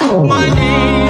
My name,